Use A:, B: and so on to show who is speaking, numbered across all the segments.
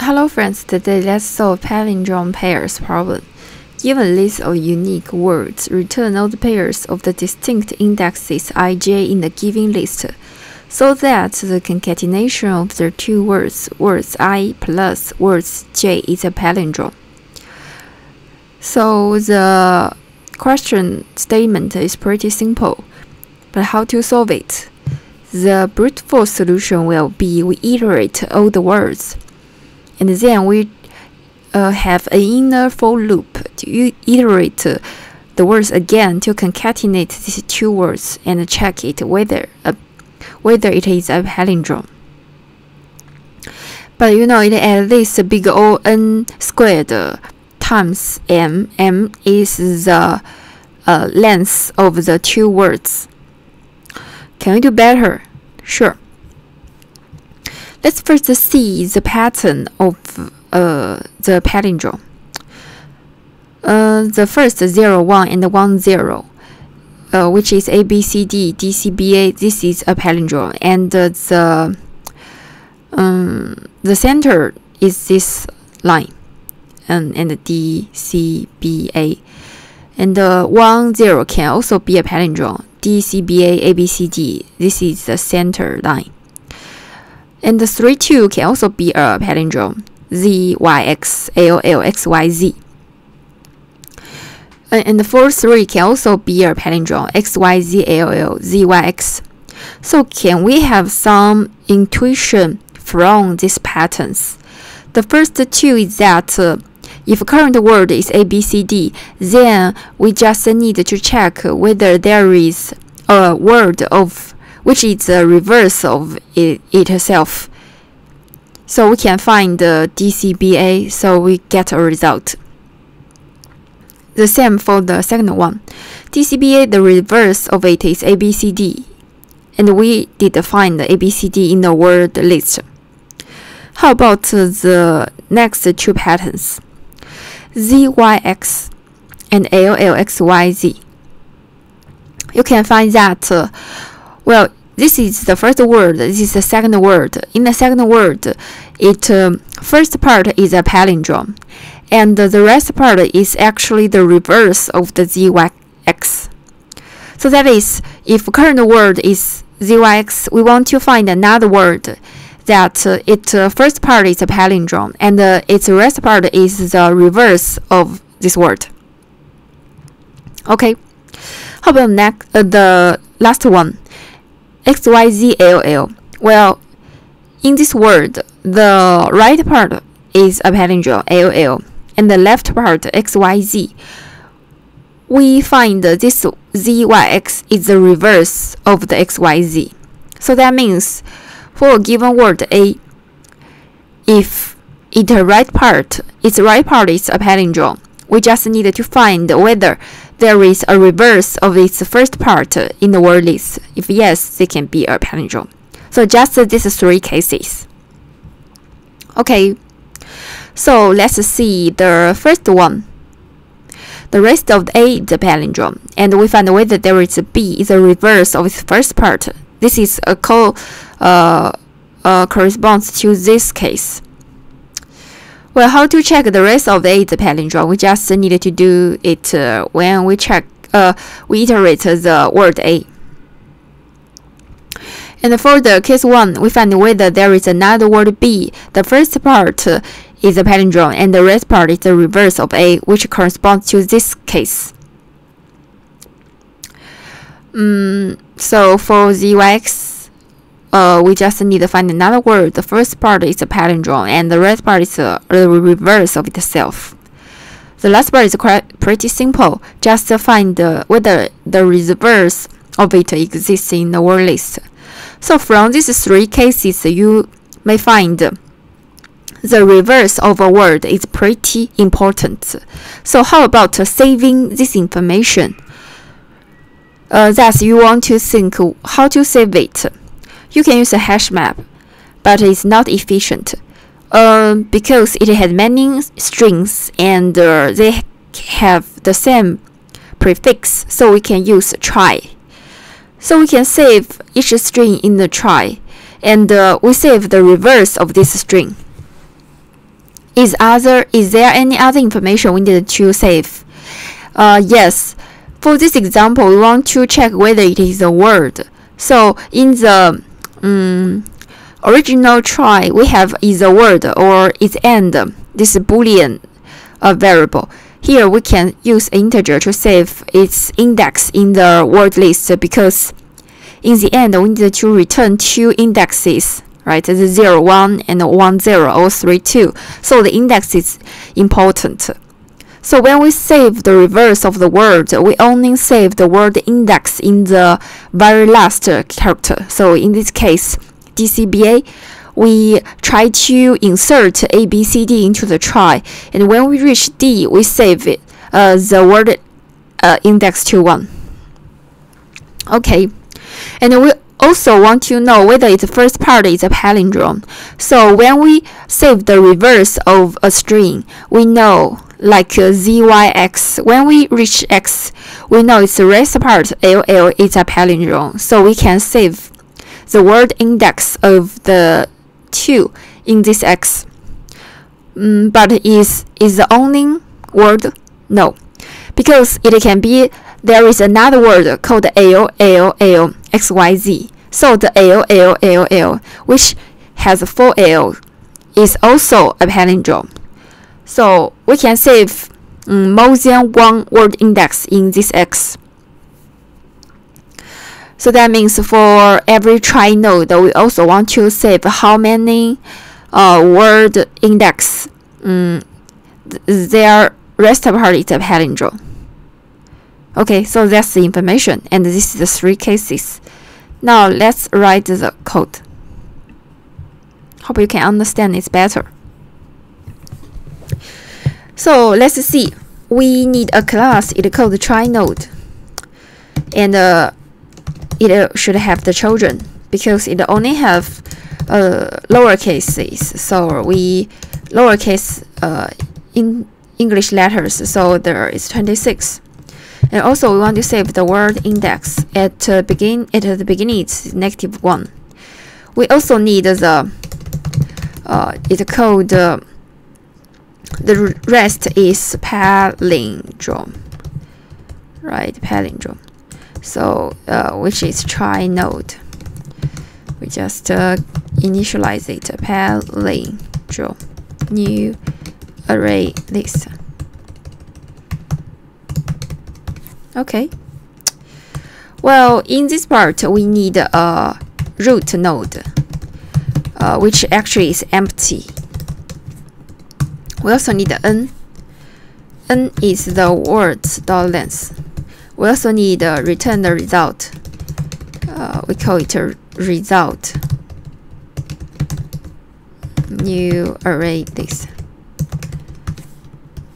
A: Hello friends, today let's solve palindrome pairs problem. Given list of unique words, return all the pairs of the distinct indexes ij in the given list, so that the concatenation of the two words, words i plus words j, is a palindrome. So the question statement is pretty simple, but how to solve it? The brute force solution will be we iterate all the words and then we uh, have an inner for loop to iterate the words again to concatenate these two words and check it whether uh, whether it is a palindrome. But you know it at least a big O n squared times m. m is the uh, length of the two words. Can we do better? Sure. Let's first see the pattern of uh, the palindrome. Uh, the first 0, 1 and 1, 0, uh, which is A, B, C, D, D, C, B, A, this is a palindrome. And uh, the, um, the center is this line, and, and D, C, B, A. And the 1, 0 can also be a palindrome. D, C, B, A, A, B, C, D, this is the center line. And the 3 2 can also be a palindrome Z, Y, X, O, L, X, Y, Z. And the 4 3 can also be a palindrome X, Y, Z, O, L, Z, Y, X. So, can we have some intuition from these patterns? The first two is that uh, if current word is A, B, C, D, then we just need to check whether there is a word of which is the reverse of it, itself. So we can find the DCBA, so we get a result. The same for the second one. DCBA, the reverse of it is ABCD, and we did find the ABCD in the word list. How about the next two patterns? ZYX and ALLXYZ. You can find that uh, well, this is the first word. This is the second word. In the second word, it um, first part is a palindrome, and the rest part is actually the reverse of the zyx. So that is, if current word is zyx, we want to find another word that uh, its uh, first part is a palindrome and uh, its rest part is the reverse of this word. Okay, how about next uh, the last one? XYZLL. Well, in this word, the right part is a palindrome LL, and the left part XYZ. We find this ZYX is the reverse of the XYZ. So that means for a given word A, if its right part, its right part is a palindrome, we just need to find whether there is a reverse of its first part in the word list. If yes, it can be a palindrome. So just these three cases. Okay, so let's see the first one. The rest of A is a palindrome, and we find whether there is a B is a reverse of its first part. This is a co uh, uh, corresponds to this case. Well, how to check the rest of the palindrome? We just need to do it uh, when we check, uh, we iterate the word A. And for the case 1, we find whether there is another word B. The first part is a palindrome and the rest part is the reverse of A, which corresponds to this case. Mm, so for ZYX, uh, we just need to find another word. The first part is a palindrome, and the rest part is a, a reverse of itself. The last part is quite pretty simple. Just find uh, whether the reverse of it exists in the word list. So from these three cases, you may find the reverse of a word is pretty important. So how about saving this information? Uh, you want to think how to save it. You can use a hash map, but it's not efficient uh, because it has many strings and uh, they have the same prefix, so we can use trie. So we can save each string in the trie, and uh, we save the reverse of this string. is other is there any other information we need to save? Uh, yes. For this example, we want to check whether it is a word. So in the um, original trie, we have is a word or its end. This boolean uh, variable. Here we can use integer to save its index in the word list because in the end we need to return two indexes right? The 0, 1 and 1, 0 or 3, 2. So the index is important. So when we save the reverse of the word, we only save the word index in the very last character. So in this case, DCBA, we try to insert A, B, C, D into the trie. And when we reach D, we save it, uh, the word uh, index to 1. Okay. And we also want to know whether its first part is a palindrome. So when we save the reverse of a string, we know like uh, zyx. When we reach x, we know its rest part ll is a palindrome. So we can save the word index of the 2 in this x. Mm, but is is the only word? No, because it can be there is another word called L L L X Y Z. So the L, which has four L, is also a palindrome. So we can save um, more than one word index in this X. So that means for every trie node, we also want to save how many uh, word index um, their rest part is a palindrome. Okay, so that's the information, and this is the three cases. Now let's write the code. Hope you can understand it better. So let's see. We need a class. It called trie node, and uh, it should have the children because it only have uh, lower cases. So we lowercase uh, in English letters. So there is 26. And also we want to save the word index at uh, begin at the beginning it's negative one. We also need the uh, it's called uh, the rest is palindrome, right? Palindrome. So uh, which is trie node. We just uh, initialize it palindrome new array list. Okay. Well, in this part, we need a root node, uh, which actually is empty. We also need n. n is the words dot length. We also need uh, return the result. Uh, we call it a result. New array list.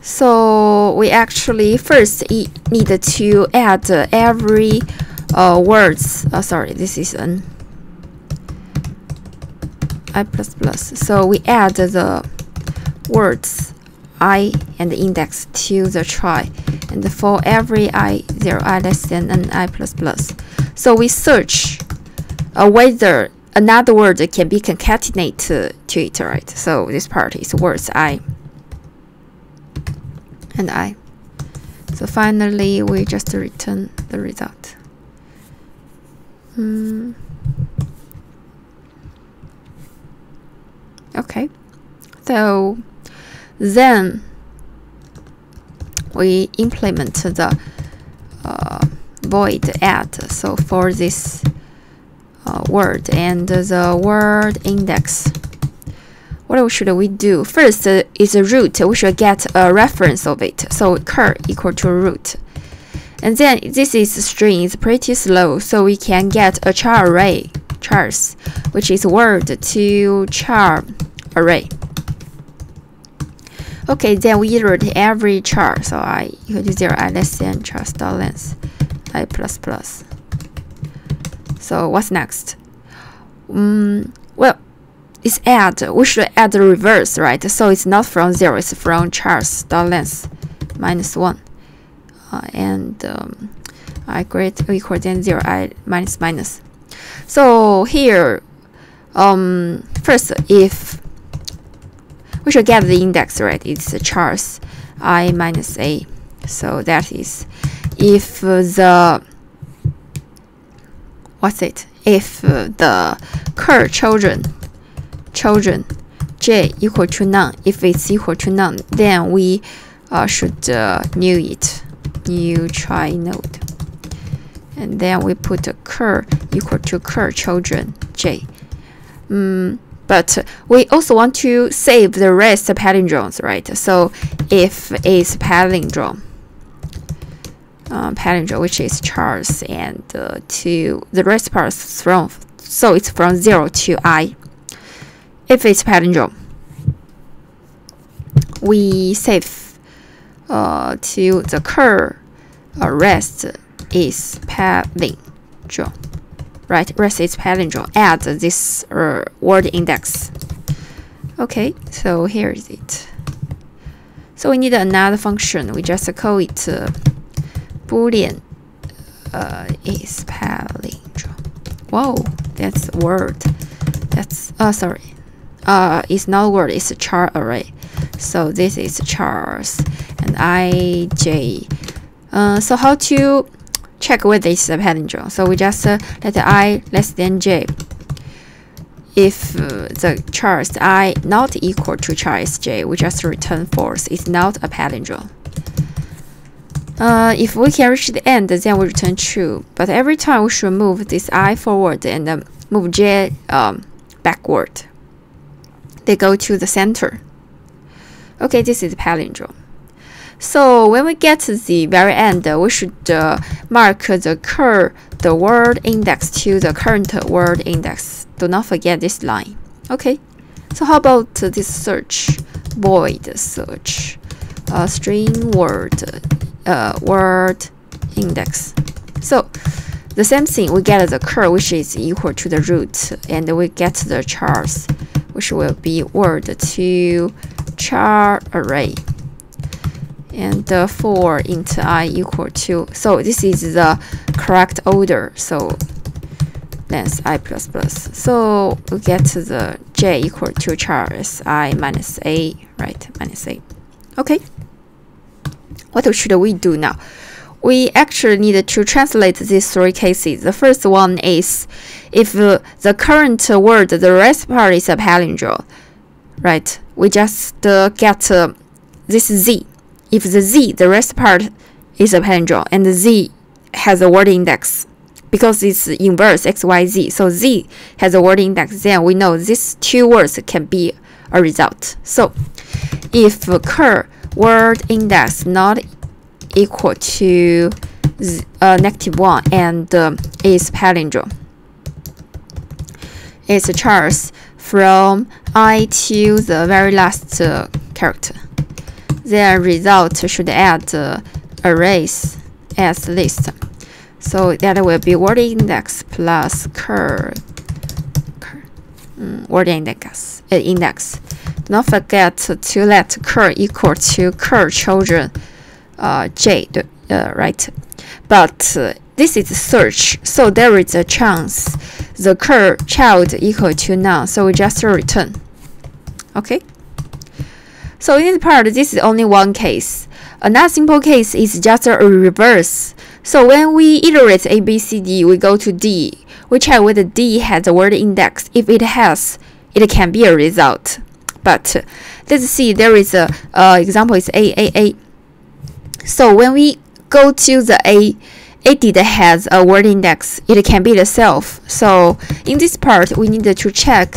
A: So we actually first need to add every uh, words. Uh, sorry, this is an i plus plus. So we add the words i and index to the trie, and for every i zero i less than an i plus plus. So we search uh, whether another word can be concatenated to, it, right? So this part is words i and I. So finally, we just return the result. Hmm. Okay, so then we implement the uh, void add. So for this uh, word and the word index what should we do? First uh, is a root. We should get a reference of it. So cur equal to root. And then this is string is pretty slow, so we can get a char array, chars, which is word to char array. Okay, then we iterate every char. So i equal to zero, i less than char star length, i plus plus. So what's next? Um, well, it's add, we should add the reverse, right? So it's not from 0, it's from chars dot length minus 1. Uh, and um, i greater equal than 0, i minus minus. So here, um, first, if we should get the index right. It's chars i minus a. So that is if the what's it? If the cur children children j equal to none, if it's equal to none, then we uh, should uh, new it, new trie node, and then we put a cur equal to cur children j. Mm, but we also want to save the rest palindromes, right? So if it's palindrome, uh, palindrome which is chars and uh, to the rest parts from so it's from zero to i. If it's palindrome, we save uh, to the cur uh, rest is palindrome right? Rest is palindrome. Add this uh, word index. Okay, so here is it. So we need another function. We just call it uh, boolean uh, is palindrome. Whoa, that's word. That's oh sorry. Uh, it's not word. It's a char array. So this is chars and i j. Uh, so how to check whether it's a palindrome. So we just uh, let i less than j. If uh, the char is i not equal to char is j, we just return false. It's not a palindrome. Uh, if we can reach the end, then we return true. But every time we should move this i forward and uh, move j um, backward. They go to the center. Okay, this is a palindrome. So when we get to the very end, we should uh, mark the cur the word index to the current word index. Do not forget this line. Okay. So how about this search? Void search. Uh, string word uh, word index. So the same thing, we get the cur which is equal to the root, and we get the chars, which will be word to char array and uh, 4 into i equal to so this is the correct order. So length i plus plus. So we get the j equal to chars i minus a right minus a. Okay. What should we do now? We actually need to translate these three cases. The first one is if uh, the current word, the rest part is a palindrome, right? We just uh, get uh, this z if the z, the rest part, is a palindrome and the z has a word index because it's inverse xyz, so z has a word index, then we know these two words can be a result. So if cur word index not equal to uh, negative 1 and uh, is palindrome, it's a chars from i to the very last uh, character their result should add uh, arrays as list. So that will be word index plus cur, cur um, word index uh, index. Do not forget to let cur equal to cur children uh, j uh, right. But uh, this is search, so there is a chance the cur child equal to none. So we just return. Okay. So in this part, this is only one case. Another simple case is just a reverse. So when we iterate A, B, C, D, we go to D. We check whether D has a word index. If it has, it can be a result. But let's see, there is a uh, example is A, A, A. So when we go to the A, it has a word index. It can be the self. So in this part, we need to check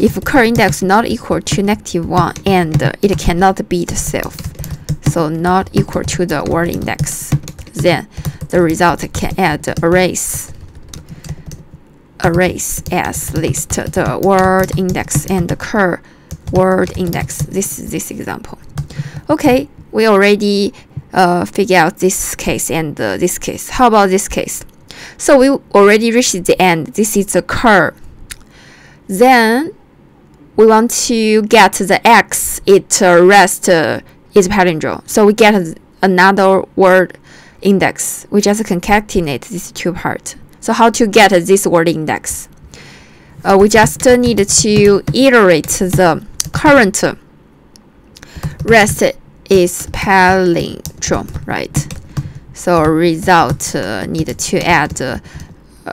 A: if cur index not equal to negative 1 and it cannot be the self. So not equal to the word index. Then the result can add arrays arrays as list the word index and the cur word index. This is this example. Okay, we already uh, figure out this case and uh, this case. How about this case? So we already reached the end. This is the curve. Then we want to get the x. It uh, rest uh, is palindrome. So we get another word index. We just concatenate these two parts. So how to get this word index? Uh, we just need to iterate the current rest is palindrome, right? So result uh, need to add uh,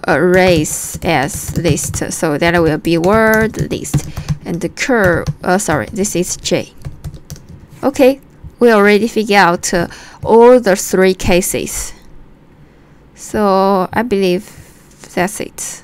A: arrays as list. So that will be word list. And the curve, uh, sorry, this is J. Okay, we already figured out uh, all the three cases. So I believe that's it.